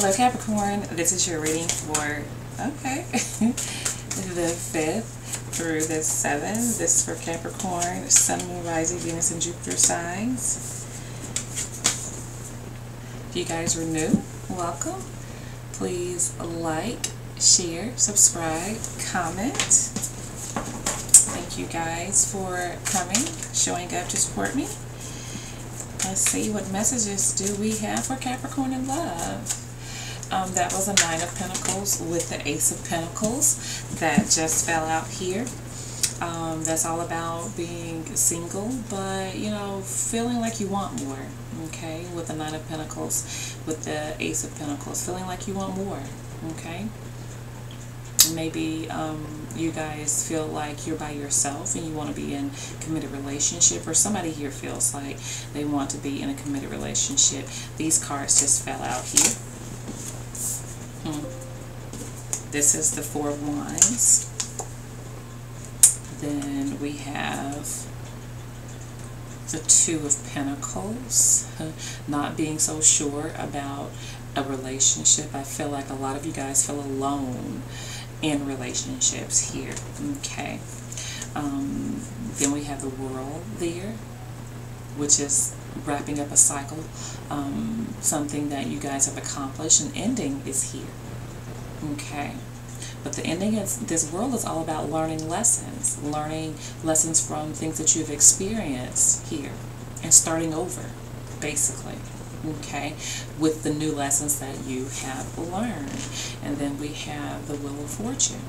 Hello Capricorn, this is your reading for, okay, the 5th through the 7th. This is for Capricorn, Sun, Moon, Rising, Venus, and Jupiter signs. If you guys are new, welcome. Please like, share, subscribe, comment. Thank you guys for coming, showing up to support me. Let's see, what messages do we have for Capricorn in love? Um, that was a Nine of Pentacles with the Ace of Pentacles that just fell out here. Um, that's all about being single, but, you know, feeling like you want more, okay, with the Nine of Pentacles, with the Ace of Pentacles, feeling like you want more, okay? Maybe um, you guys feel like you're by yourself and you want to be in committed relationship, or somebody here feels like they want to be in a committed relationship. These cards just fell out here. Hmm. This is the Four of Wands. Then we have the Two of Pentacles. Not being so sure about a relationship. I feel like a lot of you guys feel alone in relationships here. Okay. Um, then we have the World there, which is wrapping up a cycle, um, something that you guys have accomplished, and ending is here. Okay. But the ending is this world is all about learning lessons, learning lessons from things that you've experienced here, and starting over, basically. Okay, with the new lessons that you have learned. And then we have the Wheel of Fortune.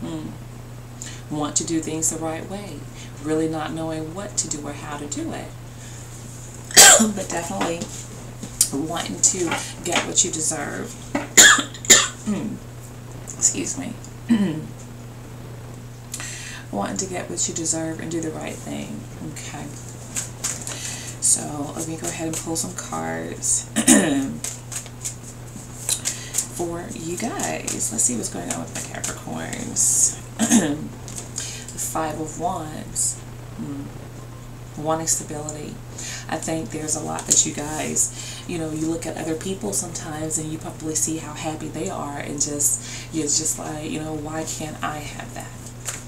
Hmm want to do things the right way, really not knowing what to do or how to do it, but definitely wanting to get what you deserve. Excuse me. wanting to get what you deserve and do the right thing. Okay. So let me go ahead and pull some cards for you guys. Let's see what's going on with my Capricorns. the Five of Wands. Hmm. Wanting stability. I think there's a lot that you guys, you know, you look at other people sometimes and you probably see how happy they are and just, you're just like, you know, why can't I have that?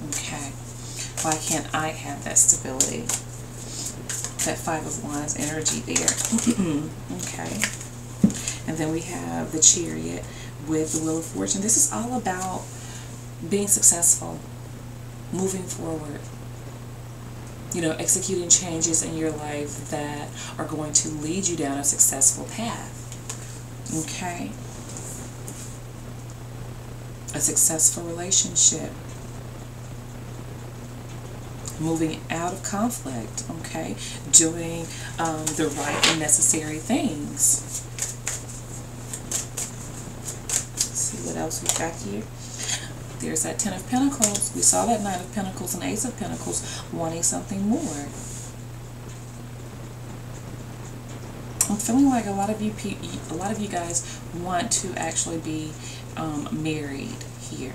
Okay. Why can't I have that stability? That Five of Wands energy there. okay. And then we have the Chariot with the Wheel of Fortune. This is all about being successful moving forward. You know, executing changes in your life that are going to lead you down a successful path. Okay? A successful relationship. Moving out of conflict, okay? Doing um, the right and necessary things. Let's see what else we got here. There's that Ten of Pentacles. We saw that Nine of Pentacles and Ace of Pentacles wanting something more. I'm feeling like a lot of you, a lot of you guys want to actually be um, married here.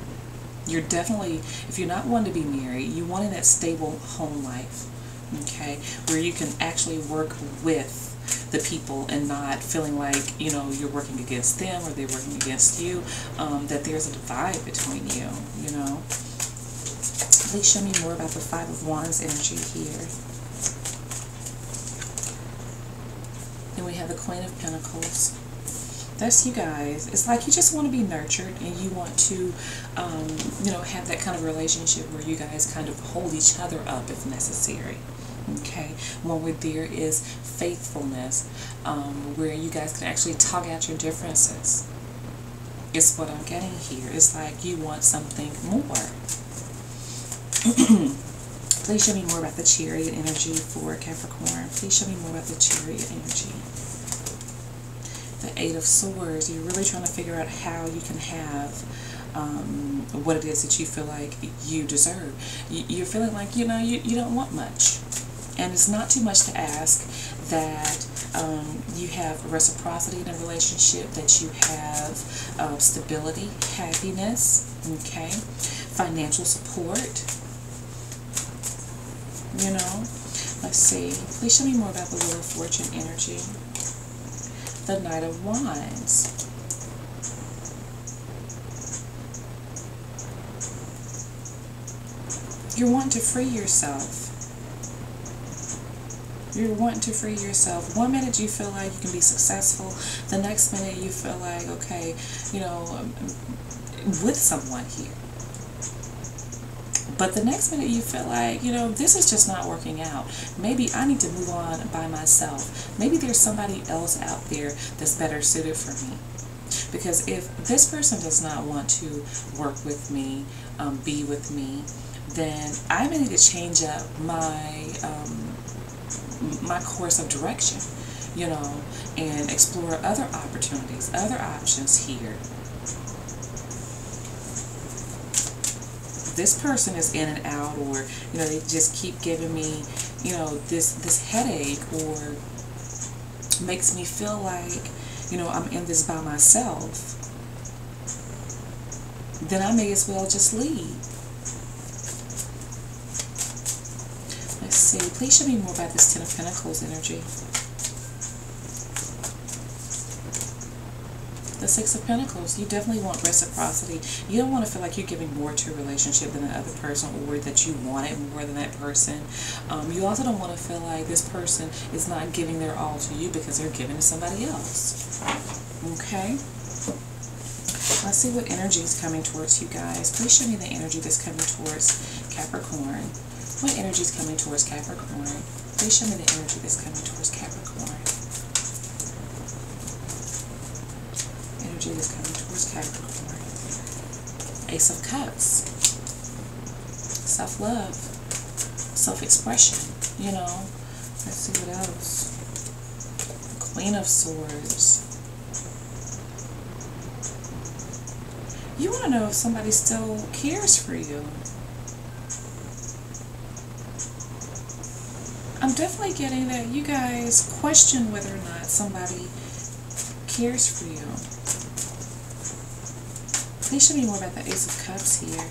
You're definitely, if you're not wanting to be married, you want that stable home life, okay, where you can actually work with the people and not feeling like, you know, you're working against them or they're working against you, um, that there's a divide between you, you know. Please show me more about the Five of Wands energy here. Then we have the Queen of Pentacles. That's you guys. It's like you just want to be nurtured and you want to, um, you know, have that kind of relationship where you guys kind of hold each other up if necessary okay one where there is faithfulness um, where you guys can actually talk out your differences. Is what I'm getting here. It's like you want something more. Please show me more about the chariot energy for Capricorn. Please show me more about the chariot energy. The eight of swords you're really trying to figure out how you can have um, what it is that you feel like you deserve. You, are feeling like, you know, you, you don't want much. And it's not too much to ask that um, you have reciprocity in a relationship, that you have uh, stability, happiness, okay, financial support, you know. Let's see. Please show me more about the Wheel of Fortune energy. the Knight of Wands. You're wanting to free yourself. You're wanting to free yourself. One minute you feel like you can be successful. The next minute you feel like, okay, you know, um, with someone here. But the next minute you feel like, you know, this is just not working out. Maybe I need to move on by myself. Maybe there's somebody else out there that's better suited for me. Because if this person does not want to work with me, um, be with me, then I may need to change up my um, my course of direction, you know, and explore other opportunities, other options here. This person is in and out, or you know, they just keep giving me, you know, this this headache, or makes me feel like, you know, I'm in this by myself. Then I may as well just leave. Let's see. Please show me more about this Ten of Pentacles energy. The Six of Pentacles. You definitely want reciprocity. You don't want to feel like you're giving more to a relationship than the other person or that you want it more than that person. Um, you also don't want to feel like this person is not giving their all to you because they're giving to somebody else. Okay? Let's see what energy is coming towards you guys. Please show me the energy that's coming towards Capricorn. What energy is coming towards Capricorn? Please show me the energy that's coming towards Capricorn. Energy that's coming towards Capricorn. Ace of Cups. Self-love. Self-expression. You know. Let's see what else. Queen of Swords. You want to know if somebody still cares for you. I'm definitely getting that you guys question whether or not somebody cares for you. Please show me more about the Ace of Cups here.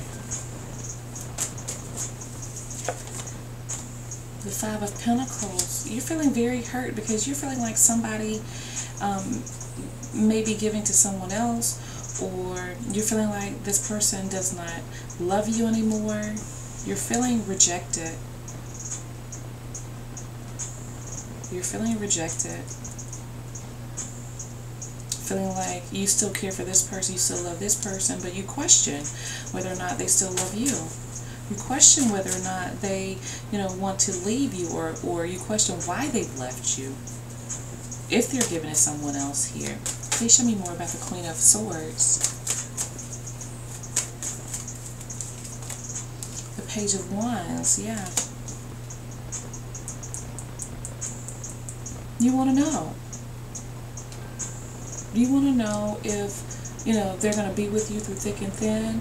The Five of Pentacles. You're feeling very hurt because you're feeling like somebody um, may be giving to someone else or you're feeling like this person does not love you anymore. You're feeling rejected. You're feeling rejected. Feeling like you still care for this person, you still love this person, but you question whether or not they still love you. You question whether or not they, you know, want to leave you or, or you question why they've left you. If they're giving it someone else here. Please show me more about the Queen of Swords. The Page of Wands, yeah. You want to know. You want to know if, you know, they're going to be with you through thick and thin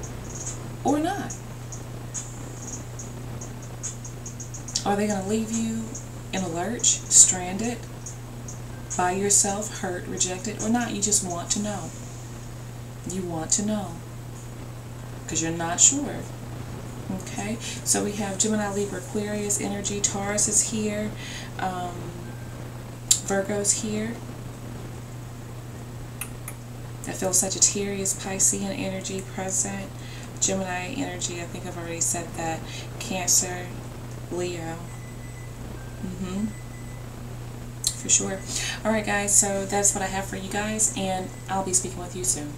or not. Are they going to leave you in a lurch, stranded, by yourself, hurt, rejected, or not? You just want to know. You want to know. Because you're not sure. Okay? So we have Gemini, Libra, Aquarius, energy. Taurus is here. Um, Virgo's here. I feel Sagittarius, Piscean energy present. Gemini energy, I think I've already said that. Cancer, Leo. Mm-hmm. For sure. Alright guys, so that's what I have for you guys, and I'll be speaking with you soon.